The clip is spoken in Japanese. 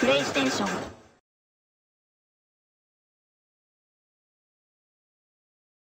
プレイステーション